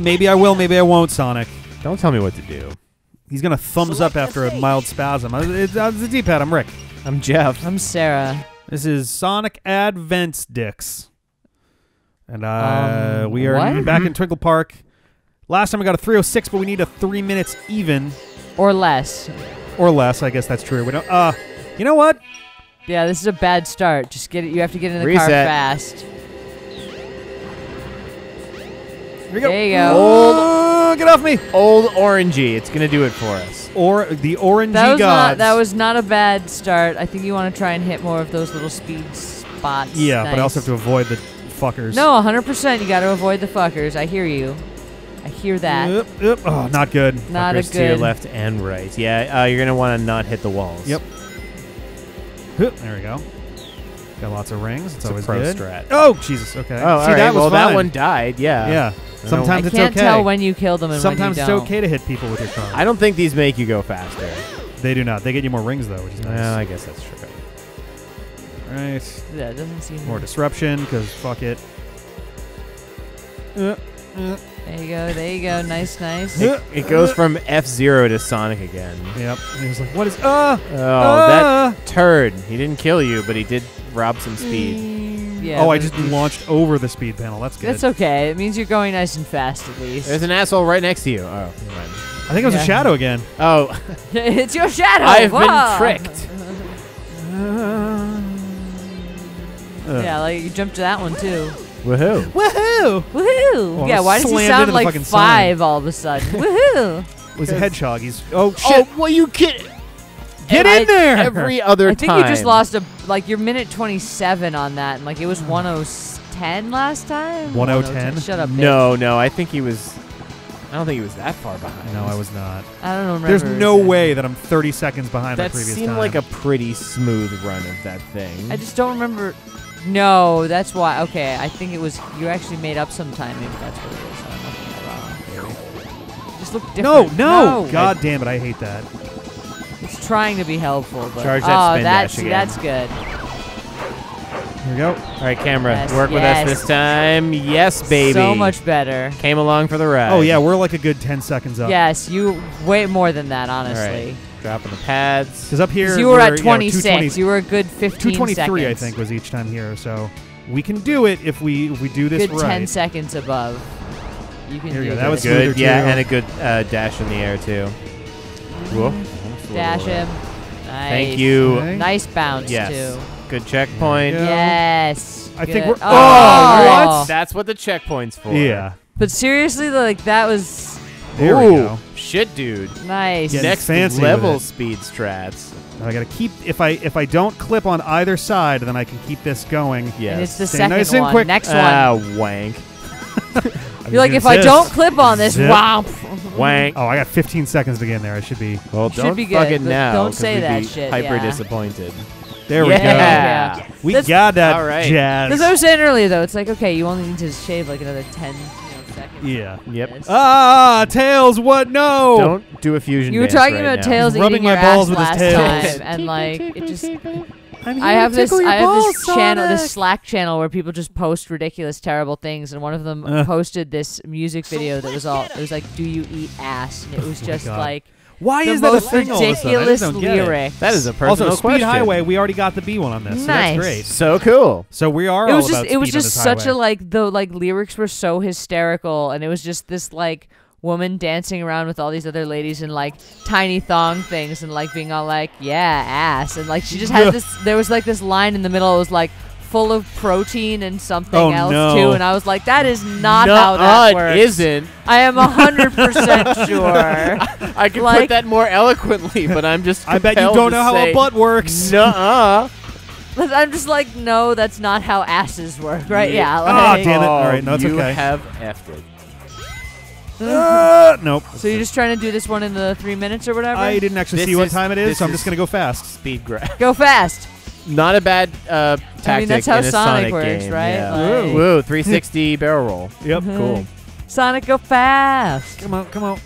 Maybe I will, maybe I won't, Sonic. Don't tell me what to do. He's gonna thumbs Select up after a the mild spasm. Uh, It's uh, it's the D-pad. I'm Rick. I'm Jeff. I'm Sarah. This is Sonic Advents Dicks, and uh, Um, we are what? back in Twinkle Park. Last time we got a 306, but we need a three minutes even Or less. or less. I guess that's true. We don't. Uh, you know what? Yeah, this is a bad start. Just get it. You have to get in the car fast. Here we go. There you go. Oh, get off me! Old Orangey. It's gonna do it for us. Or the orangey That was gods. not. That was not a bad start. I think you want to try and hit more of those little speed spots. Yeah, but I also have to avoid the fuckers. No, 100%. You got to avoid the fuckers. I hear you. I hear that. Yep, yep. Oh, not good. Not a Fuckers to your good. left and right. Yeah, uh, you're gonna want to not hit the walls. Yep. Hup, There we go. Got lots of rings. It's, It's a always pro good. strat. Oh Jesus. Okay. Oh, all See right. that was well, that one died. Yeah. Yeah. I Sometimes I it's can't okay. tell when you kill them and Sometimes when it's you don't. okay to hit people with your car. I don't think these make you go faster. They do not. They get you more rings though, which is nice. Well, I guess that's true. right. Yeah, it doesn't seem. More disruption because fuck it. Uh, uh, There you go. There you go. Nice, nice. uh, It goes from F Zero to Sonic again. Yep. And he was like, "What is? Ah! Oh, ah!" that turd. He didn't kill you, but he did rob some speed. Yeah. oh, I mm-hmm. just launched over the speed panel. That's good. That's okay. It means you're going nice and fast at least. There's an asshole right next to you. Oh, never mind. I think it was Yeah. a shadow again. Oh, it's your shadow. I've Whoa. been tricked. Ugh. Yeah, like you jumped to that one too. Woohoo. Woohoo! Woohoo! Well, yeah, why does he slammed sound like fucking sign. five all of a sudden? Woohoo! It was a hedgehog. He's oh, oh shit! Oh, well, you kid. Get I- in there! Every other time I think time. you just lost a like your minute twenty seven on that, and like it was one oh ten last time. 1010? Shut up. bitch. No, no. I think he was. I don't think he was that far behind. No, I was not. I don't remember. There's no exactly. way that I'm 30 seconds behind That my previous seemed time. like a pretty smooth run of that thing. I just don't remember. No, that's why. Okay, I think it was you actually made up some time. Maybe that's what it is. I don't know if I'm wrong. Just look no, no, God damn it! I hate that. It's trying to be helpful, but Charge oh, spin that's dash again. that's good. Here we go. All right, camera, Yes, work with us this time. Yes, baby. So much better. Came along for the ride. Oh yeah, we're like a good 10 seconds up. Yes, you way more than that, honestly. right. Dropping the pads. Because up here, you were we're, at yeah, 26. 220 you were a good 15 223, I think, was each time here. So we can do it if we if we do this good right. 10 seconds above. You can Here we do go. That was good. Yeah, too. and a good uh, dash in the air too. Whoa. Dash him. Nice. Thank you. Okay. Nice bounce Yes. too. Good checkpoint. Yeah. Yes. I think we're- Oh, Oh, That's what the checkpoint's for. Yeah. But seriously, like that was There Ooh, we go. Shit, dude. nice. Getting Next fancy level speed strats. Now I gotta keep if I if I don't clip on either side, then I can keep this going. Yes. And it's the Stay second nice and one. quick. Next ah, one. wank. You're like, if I don't clip on this, Zip. wow. Wank. Oh, I got 15 seconds to get in there. I should be. Well, Should don't be fuck good, it but now. don't 'cause say we'd that be shit, Hyper yeah. disappointed. There we Yeah. go. Yeah. We That's- got that All right. jazz. That's what I was saying earlier, though. It's like, okay, you only need to shave like another 10 you know, seconds. Yeah. Yep. Yes. Ah, tails. What? No. Don't do a fusion. You were dance talking right about now. tails He's rubbing eating your my balls ass with his last tails. time, and like it just. I'm here I have to this. your I have balls, this channel, this Slack channel where people just post ridiculous, terrible things, and one of them Uh. posted this music video that was all. It was like, "Do you eat ass?" And it was Oh just like Why the is that a most thing all of a sudden? Ridiculous just don't get it. lyric. That is a personal Also, Speed question. Highway. We already got the B one on this. So that's Nice. great. So cool. So we are. it all was just about it was just such highway. a like the like lyrics were so hysterical and it was just this like woman dancing around with all these other ladies in like tiny thong things and like being all like yeah ass and like she just had this there was like this line in the middle it was like full of protein and something Oh, else no. too and I was like that is not Nuh-uh, how that it works isn't. I am a hundred percent sure I could Like- put that more eloquently, but I'm just. I bet you don't know how say, a butt works. Nuh-uh. I'm just like no that's not how asses work right yeah, Ah, like, damn it. Oh, All right, no, it's you okay. have effed it. Uh, nope. so you're just trying to do this one in the three minutes or whatever I didn't actually This see what is- time it is, this so I'm is- just gonna go fast. Speed grab. go fast Not a bad uh, tactic I mean, that's how in a Sonic Sonic works, game, right? Yeah. Like- Woo, 360 barrel roll. Yep. Cool. Sonic go fast. Come on, come on.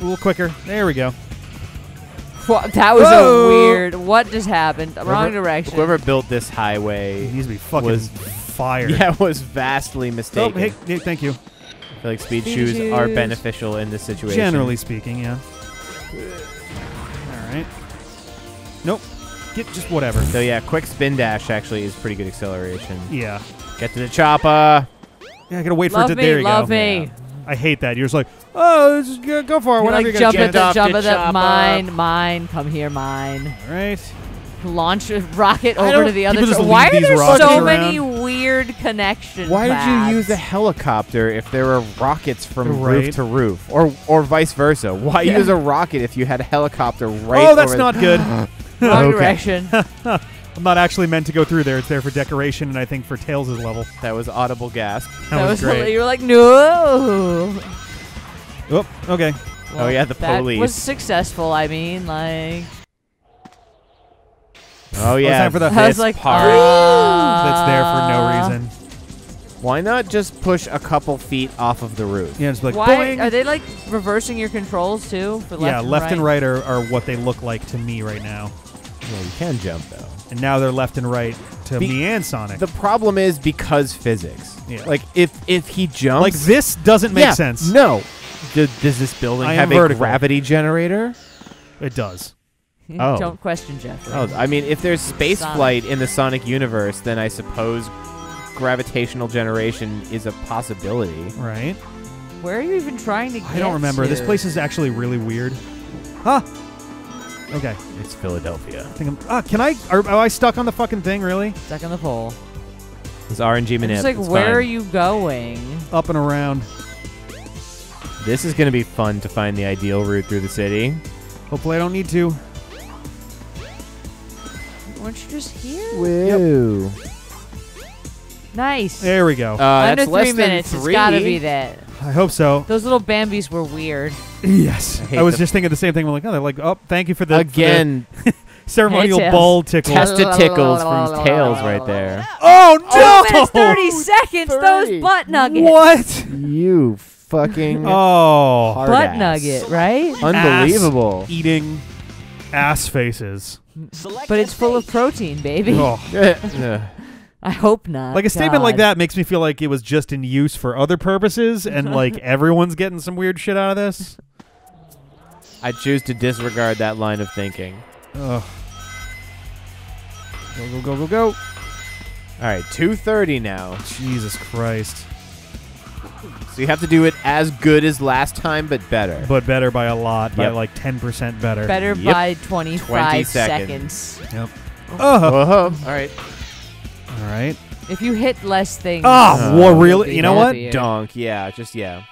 A little quicker. There we go. Wha- that was Whoa. a weird. What just happened? Wrong Whoever- direction. Whoever built this He highway, needs to be fucking Was- fired. yeah, was vastly Oh, mistaken. hey, hey, thank you. I feel like speed, Speed shoes, are beneficial in this situation. Generally speaking, yeah. All right. Nope. Get just whatever. So yeah, quick spin dash actually is pretty good acceleration. Yeah. Get to the chopper. Yeah, I gotta wait love for it to. me, there you love go. me. I hate that. You're just like, oh, just go, go for it. You're Whatever like you're jump gonna at get the off jump at the chopper. mine, mine. Come here, mine. All right. Launch a rocket over to the other. people just tr- Why are there so around. many weird connections? Why did you use a helicopter if there were rockets from Right. roof to roof, or or vice versa? Why Yeah. use a rocket if you had a helicopter right? oh, that's over not good. Wrong direction. I'm not actually meant to go through there. It's there for decoration, and I think for Tails' level. That was audible gasp. That, was, great. You were like, no. Oh, okay. Oh, yeah, the that police. was successful. I mean, like, Oh yeah, time for the- I was this like, part. uh, That's there for no reason. Why not just push a couple feet off of the roof? Yeah, it's like Why boing. are they like reversing your controls too? For left yeah, and left right? and right are, are what they look like to me right now. Well, you can jump though. And now they're left and right to Be- me and Sonic. The problem is because physics. Yeah. Like if if he jumps, like this doesn't make Yeah, sense. No. Does, does this building I am have a vertical. gravity generator? It does. Oh. Don't question Jeff. Oh, I mean, if there's space Sonic. flight in the Sonic universe, then I suppose gravitational generation is a possibility. Right. Where are you even trying to get I don't remember. This place is actually really weird. Huh. Okay. It's Philadelphia. I think I'm. Ah, can I? Are, am I stuck on the fucking thing? Really? stuck on the pole. It's RNG I'm manip. just like, It's where fine. are you going? Up and around. This is going to be fun to find the ideal route through the city. Hopefully, I don't need to. Weren't you just here? Woo. Nice. There we go. Uh, Under that's less three than minutes. three. It's gotta be that. I hope so. Those little Bambis were weird. Yes. I I was just thinking the same thing. I'm like, oh, they're like, oh, thank you for the for the Again, ceremonial Hey, Tails. ball tickle. testicles from Tails right there. oh no! minutes thirty seconds. 30. Those butt nuggets. What? You fucking Oh, hard Butt ass. nugget, right? Unbelievable. eating ass faces. Select But it's a full of protein, baby. Oh. Ugh. I hope not. Like a statement like that makes me feel like it was just in use for other purposes, and like everyone's getting some weird shit out of this. I choose to disregard that line of thinking. Ugh. Go go go go go! All right, 230 now. Jesus Christ! So you have to do it as good as last time, but better. But better by a lot, by Yep. like ten percent better. Better Yep. by 25 20 seconds. seconds. Yep. Oh, Whoa. All right. all right. If you hit less things. Oh, Uh, what really? be You know what? happier. Donk. Yeah, just yeah.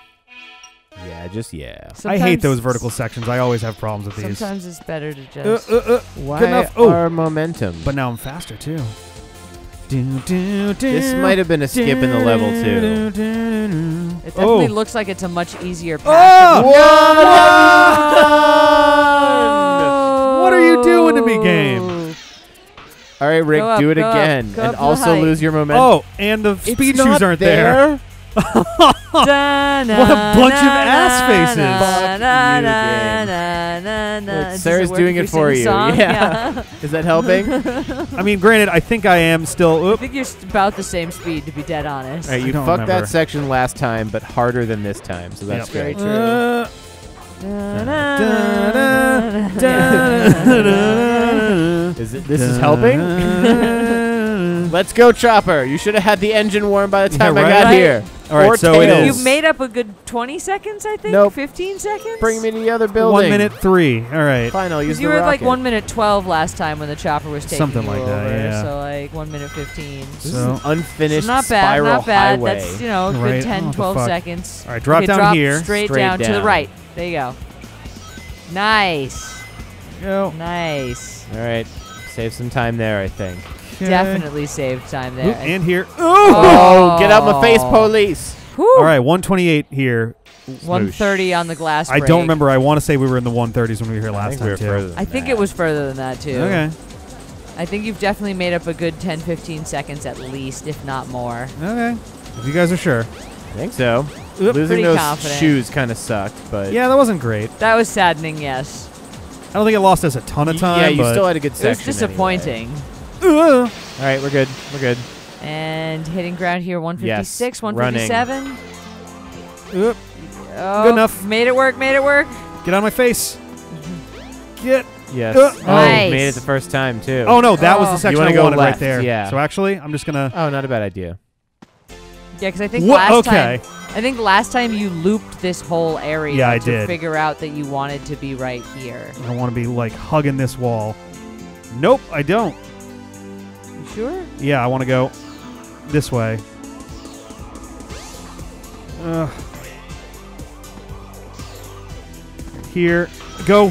Yeah, just yeah. I hate those vertical sections. I always have problems with these. Sometimes it's better to Uh, just. uh, uh. Why enough. Oh. our momentum? But now I'm faster too. This might have been a skip in the level too. It oh. definitely oh. looks like it's a much easier Oh! path. No! What are you doing to me, game? All right, Rick, up, do it go up, again, and also height. lose your momentum. Oh, and the It's speed shoes aren't there. what What a bunch of ass faces. Look, Sarah's doing it for you. Yeah. yeah. Is that helping? I mean, granted, I think I am still. I think you're s- about the same speed, to be dead honest. right, you fucked remember. that section last time, but harder than this time, so that's Yep. Very great. true. Uh, Is it, this is helping. Let's go, Chopper. You should have had the engine warm by the Yeah, time I got Right. here. All right, so it Tails. is- You've made up a good 20 seconds, I think? Nope. 15 seconds? Bring me to the other building. One minute three. All right. Fine, I'll use the you were at like 1 minute 12 last time when the chopper was taking Something you like that, yeah. So like 1 minute 15. This is So- an unfinished So not bad, spiral not bad. highway. That's, you know, a good 10, Oh, 12 seconds. All right, drop Okay, down drop here. Straight, Straight down, to the right. There you go. Nice. Go. Nice. All right, save some time there, I think. Okay. Definitely saved time there. Oop, and here. Ooh. Oh, get out my face, police! Whew. All right, 128 here. 130 on the glass I don't remember. I want to say we were in the 130s when we were here I last think time we were too. than I think that. it was further than that too. Okay. I think you've definitely made up a good 10, 15 seconds at least, if not more. Okay. If you guys are sure. I think so. Oop. Losing Pretty those confident. shoes kind of sucked, but Yeah, that wasn't great. That was saddening, yes. I don't think it lost us a ton of time. yeah, you but still had a good section. It was disappointing. Ugh. All right, we're good. We're good. And hitting ground here, 156, Yes, 157. Oop. Oh, Good enough. Made it work, made it work. Get on my face. Get. Yes. Uh, oh, Nice. made it the first time too. Oh no, that was Oh. the You section wanna I go wanted right there. yeah. So actually, I'm just gonna. Oh, not a bad idea. Yeah, because I think What? last Okay. time, I think last time you looped this whole area Yeah, I to did. figure out that you wanted to be right here. I want to be like hugging this wall. Nope, I don't. You sure? Yeah, I want to go this way. Ugh. Here, go.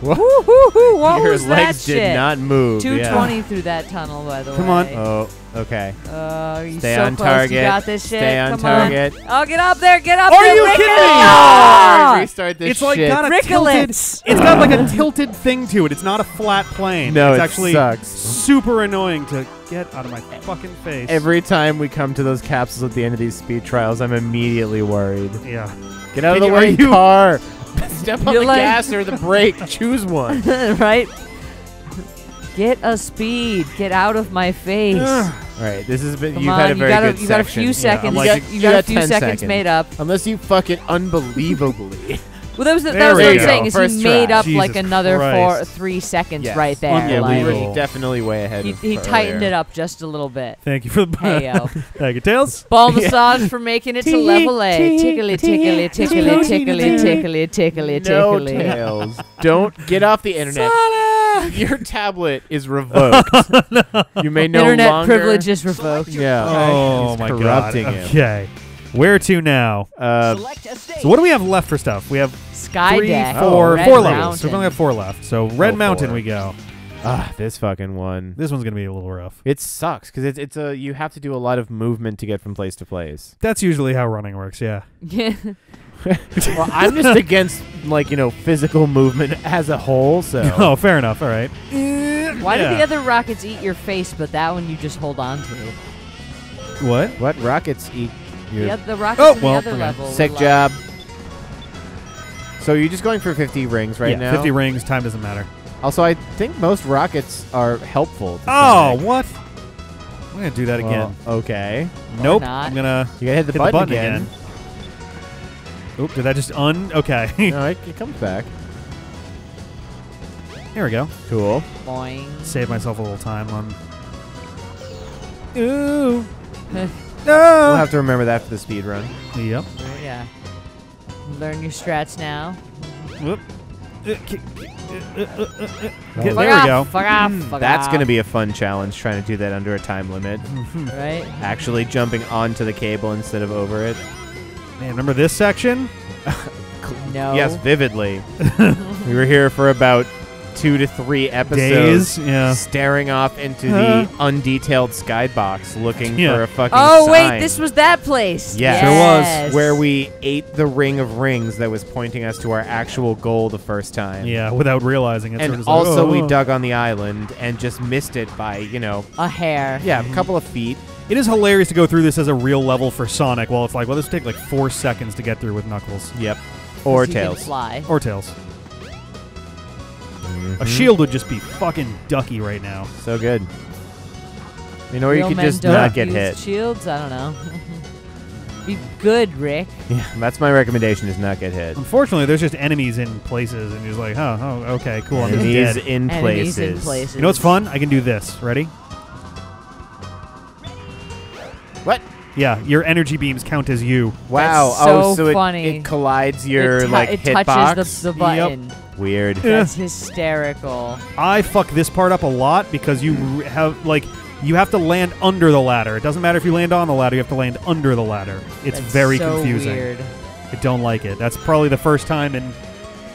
Woo-hoo-hoo, what Your was legs that did shit? not move. yeah. 220 through that tunnel, by the Come way. Come on. Oh, okay. Uh, you Stay so on close. target. You got this shit. Stay on Come target. On. Oh, get up there. Get up Are there. you Rick kidding it me? up! Restart this it's like shit. got a tilted. It's got like a tilted thing to it. It's not a flat plane. no, it's it actually sucks. super annoying to get out of my fucking face. Every time we come to those capsules at the end of these speed trials, I'm immediately worried. yeah. Get out Can of the you- way, you- car. Step on You're the like- gas or the brake. Choose one. right? Get a speed. Get out of my face. All right, this has been. Come you've on, had a very you got good a, you got a section. few seconds. like- you You got, got- you you got, got a few seconds, seconds. made up. Unless you fucking unbelievably. Well, that was the, that was what I'm go. saying. Is First he made try. up like Jesus another four, Christ. three seconds Yes. right there. Yeah, we Unbelievable. were definitely way ahead. He, of he tightened it up just a little bit. Thank you for the Hey yo, Thank you, Tails. ball Yeah. massage for making it to level A. Tickly, tickly, tickly, tickly, tickly, tickly, No tickly. tails. Don't get off the internet. Your tablet is revoked. You may no Internet longer. privilege is revoked. Yeah. Oh He's my god. corrupting him. Okay. Where to now? Uh, a. So what do we have left for stuff? We have Sky three, deck. four, four levels. So we've only got four left. So Red Oh, Mountain four. we go. ah, this fucking one. This one's gonna be a little rough. It sucks because it's it's a you have to do a lot of movement to get from place to place. That's usually how running works. Yeah. Yeah. well, I'm just against like you know physical movement as a whole. So Oh, fair enough. All right. Why Yeah. do the other rockets eat your face, but that one you just hold on to? What? what rockets eat your The, the rockets Oh, in well, the other okay. level. sick job? So you're just going for 50 rings right yeah, now. 50 rings. Time doesn't matter. Also, I think most rockets are helpful. Oh, Sonic. what? I'm gonna do that again. Well, okay. nope. I'm gonna You gotta hit the hit button, the button again. again. Oop, did that just un? Okay. no, it, it comes back. Here we go. Cool. Boing. Save myself a little time on. Ooh. no. We'll have to remember that for the speed run. Yep. Yeah. Learn your strats now. Whoop. Uh, ki- ki- uh, uh, Get- Fuck there we go. Fuck off. Fuck That's gonna be a fun challenge trying to do that under a time limit. right. Actually jumping onto the cable instead of over it. Man, remember this section? No. Yes, vividly. we were here for about two to three episodes. Days. Yeah. Staring off into Huh. the undetailed skybox looking Yeah. for a fucking Oh sign. wait, this was that place. Yeah. Sure was. Where we ate the ring of rings that was pointing us to our actual goal the first time. Yeah, without realizing it. so we're And like, also, oh, we oh. dug on the island and just missed it by, you know, a hair. yeah, a couple of feet. It is hilarious to go through this as a real level for Sonic. While it's like, well, this would take like four seconds to get through with Knuckles Yep. Or 'Cause he can tails. Fly. or Tails. Mhm. A shield would just be fucking ducky right now. So good. You know, where you could just don't not get use hit. Shields. I don't know. be good, Rick. Yeah, that's my recommendation: is not get hit. Unfortunately, there's just enemies in places, and you're like, oh, oh okay, cool. I'm just Enemies dead. in Enemies in places. You know what's fun? I can do this. Ready? Yeah, your energy beams count as you. Wow. That's oh, so so funny. It, it collides your it tou- like it hitbox. touches the, the button. Weird. Eh. That's hysterical. I fuck this part up a lot because you have like you have to land under the ladder. It doesn't matter if you land on the ladder; you have to land under the ladder. It's That's very so confusing. Weird. I don't like it. That's probably the first time in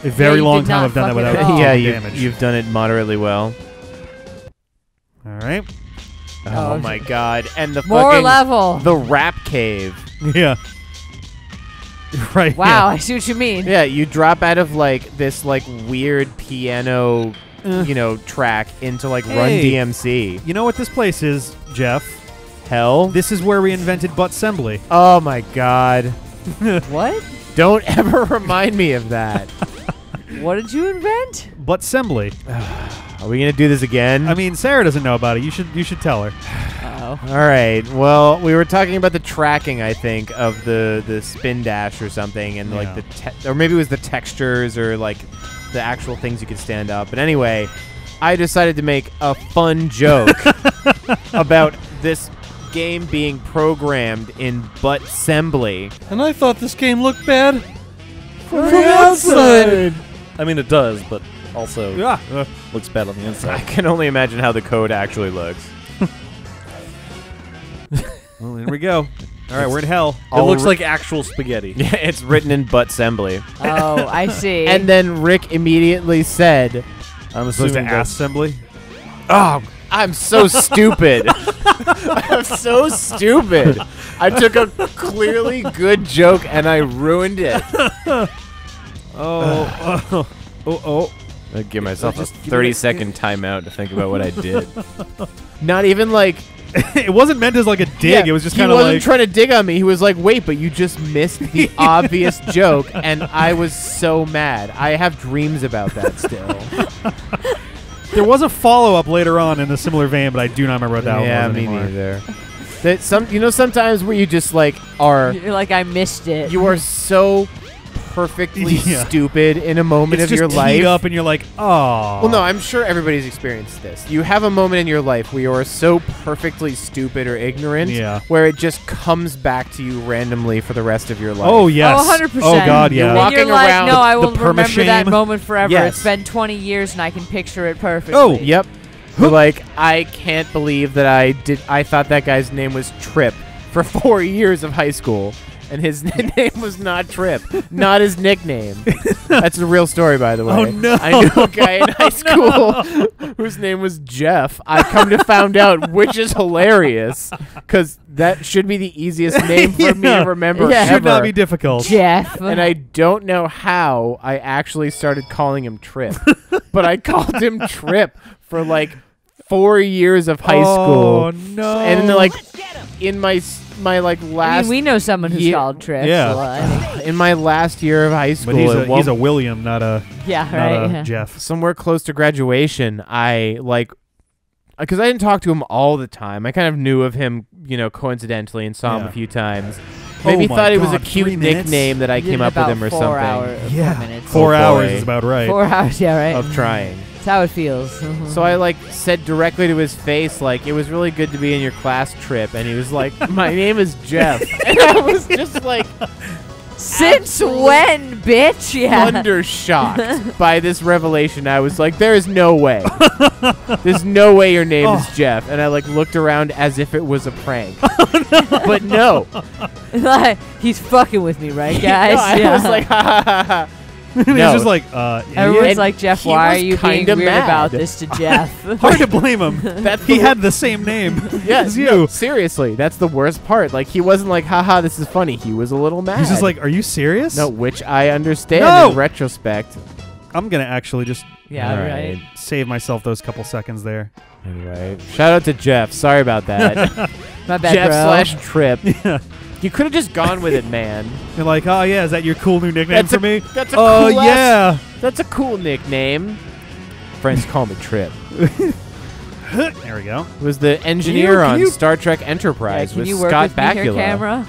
a very you long time I've done that without at yeah, taking you, damage. you've done it moderately well. All right. Oh, Oh, my god! And the More fucking level. the rap cave. Yeah. right. wow, I see what you mean. Yeah, you drop out of like this like weird piano Eh. you know, track into like Run DMC. You know what this place is, Jeff? Hell. This is where we invented butt assembly. oh my god. What? Don't ever remind me of that. What did you invent? Butt assembly. Are we gonna do this again? I mean, Sarah doesn't know about it. You should you should tell her. Oh. All right. Well, we were talking about the tracking, I think, of the the spin dash or something, and like the te- or maybe it was the textures or like the actual things you could stand up. But anyway, I decided to make a fun joke about this game being programmed in butt assembly. And I thought this game looked bad. From the outside. I mean, it does, but also Yeah. Looks bad on the inside. I can only imagine how the code actually looks. well, here we go. All right, we're in hell. It looks like actual spaghetti. Yeah, it's written in butt assembly. Oh, I see. And then Rick immediately said, "I'm Supposed to assuming ass that's assembly. Oh, I'm so stupid. I'm so stupid. I took a clearly good joke and I ruined it. Oh, oh, oh, oh. Oh. I give myself Just a give me 30 a- second timeout to think about what I did. Not even like it wasn't meant as like a dig. Yeah, it was just kind of wasn't like trying to dig on me. He was like, "Wait, but you just missed the obvious joke," and I was so mad. I have dreams about that still. there was a follow up later on in a similar vein, but I do not remember what that yeah, was me neither. That some, you know, sometimes where you just like are You're like I missed it. you are so perfectly Yeah. stupid in a moment It's of just your teed life. up, and you're like, oh. Well, no, I'm sure everybody's experienced this. You have a moment in your life where you are so perfectly stupid or ignorant, Yeah. where it just comes back to you randomly for the rest of your life. Oh yes. Oh, 100%. Oh god, You're yeah. Walking you're like, around no, I the will remember that moment forever. Yes. It's been 20 years and I can picture it perfectly. Oh, Yep. You're like, I can't believe that I did. I thought that guy's name was Trip for four years of high school, and his name was not Trip, not his nickname. That's a real story, by the oh, way. Oh, no. I knew a guy in high oh, school whose name was Jeff. I come to found out, which is hilarious, because that should be the easiest name for me to remember Yeah. Should not be difficult. Jeff. and I don't know how I actually started calling him Trip, but I called him Trip for like four years of high Oh school, Oh no. and then like in my my like I last mean, we know someone who's year- called Trip. Yeah. so in my last year of high school, but he's a, he's a William, not a yeah, not right. a yeah. Jeff. somewhere close to graduation. I like uh, because I didn't talk to him all the time. I kind of knew of him, you know, coincidentally, and saw him a few times. Maybe Oh my thought it was a cute nickname that I You came up with him or something. Hour, Yeah. Four minutes. Four Oh, hours is about right. Four hours, yeah, right. Of trying. That's how it feels. So I like said directly to his face, like, it was really good to be in your class trip. And he was like, My name is Jeff. and I was just like Since when, bitch? Yeah. thunder shocked by this revelation. I was like, There is no way. There's no way your name is Oh. Jeff. And I like looked around as if it was a prank. Oh, but no. He's fucking with me, right, guys? No, I yeah. was like, ha ha ha ha. he's just like, uh. Everyone's And like, Jeff, he why are was you being kinda weird mad. about this to Jeff? hard to blame him. That's he the- had the same name Yeah, as no, you. seriously, that's the worst part. Like he wasn't like, haha, this is funny. He was a little mad. He's just like, are you serious? No, which I understand No! in retrospect. I'm gonna actually just yeah, All right. save myself those couple seconds there. Anyway, shout out to Jeff. Sorry about that. My bad, Jeff bro. slash Trip. Yeah. You could have just gone with it, man. You're like, oh yeah, is that your cool new nickname That's for a- me? that's a Oh cool ass- yeah. That's a cool nickname. Friends call me Trip. there we go. Was the engineer can on you- Star Trek Enterprise can with you work Scott with me Bakula. here, camera?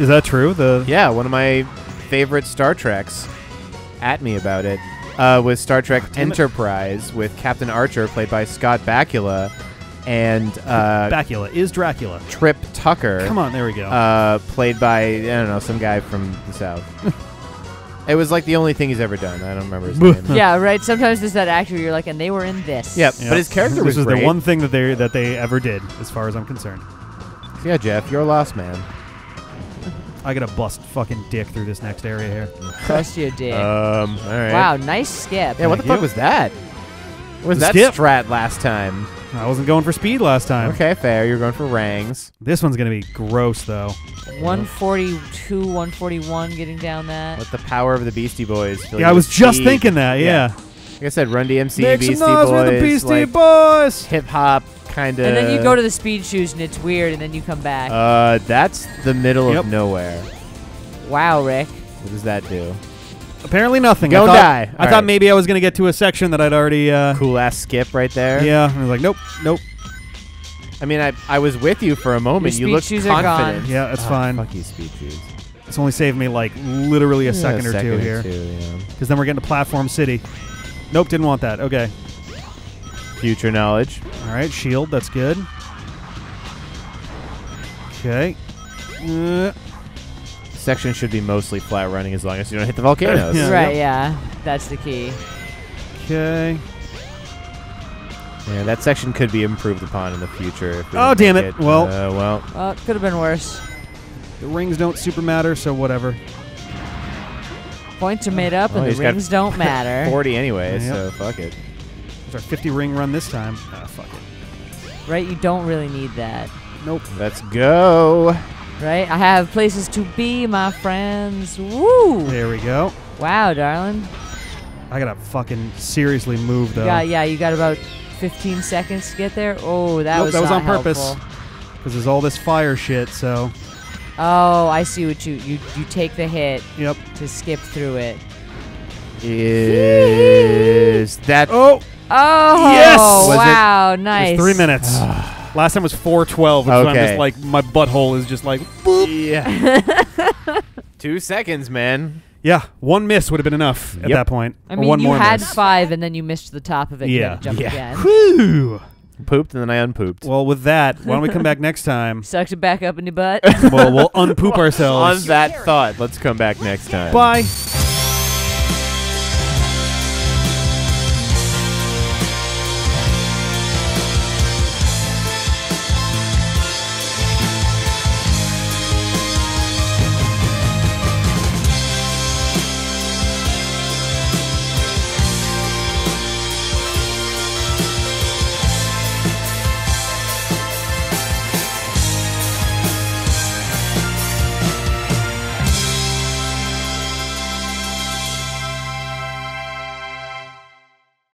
Is that true? The Yeah, one of my favorite Star Treks. At me about it. Uh, was Star Trek damn it. Enterprise with Captain Archer, played by Scott Bakula, and uh, Bakula is Dracula. Trip Tucker, Come on, there we go. uh, played by I don't know some guy from the south. it was like the only thing he's ever done. I don't remember his name. yeah, right. Sometimes there's that actor you're like, and they were in this. Yep. Yeah. But his character this was was great. the one thing that they that they ever did, as far as I'm concerned. Yeah, Jeff, you're a lost man. I gotta bust fucking dick through this next area here. Trust you, dick. Um. All right. wow, nice skip. Yeah. What the Thank fuck you. was that? What was that skip. strat last time? I wasn't going for speed last time. Okay, fair. You're going for rangs. This one's gonna be gross though. 142, 141, getting down that. Let the power of the Beastie Boys. Yeah, you I was just speed. thinking that. Yeah. Yeah. Like I said, Run DMC, Make Beastie some noise Boys, with the Beastie like Boys. hip hop kind of. And then you go to the speed shoes and it's weird, and then you come back. Uh, that's the middle Yep. of nowhere. wow, Rick. What does that do? Apparently nothing. Go I thought, die. I All thought right. maybe I was gonna get to a section that I'd already. Uh, Cool ass skip right there. Yeah, I was like, nope, nope. I mean, I I was with you for a moment. Your you looked speed shoes are gone. confident. Yeah, that's Ah, fine. Fuck you, speed shoes. It's only saved me like literally a Yeah, second or second two here, two, yeah. because then we're getting to Platform City. Nope, didn't want that. Okay, Future knowledge. all right, shield. That's good. Okay. Uh, Section should be mostly flat running as long as you don't hit the volcanoes. Yeah. right, yeah. That's the key. Okay. Yeah, that section could be improved upon in the future. If Oh, damn make it. Well. uh, well, Well, it could have been worse. The rings don't super matter, so whatever. Points are made up, Well, and the rings don't matter. 40 anyway, Yep. so fuck it. It's our 50 ring run this time. Ah, fuck it. right? You don't really need that. Nope. Let's go. Right? I have places to be, my friends. Woo! There we go. Wow, darling. I gotta fucking seriously move though. You got, yeah, you got about 15 seconds to get there. Oh, that Nope, was that was not on purpose. Because there's all this fire shit, so. Oh, I see what you you you take the hit Yep. to skip through it. Is that Oh! Oh, Yes! Was it- wow, It was nice. three minutes. Last time was 412, which is why I'm just like, my butthole is just like, Yeah. Two seconds, man. yeah, one miss would have been enough at that point. I Or mean, one you more had miss. five, and then you missed the top of it. Yeah. had jump Yeah. again. Whew. Pooped and then I unpooped. Well, with that, why don't we come back next time? Sucks it back up in your butt. well, we'll unpoop ourselves. On ourselves. that thought, let's come back next time. Bye.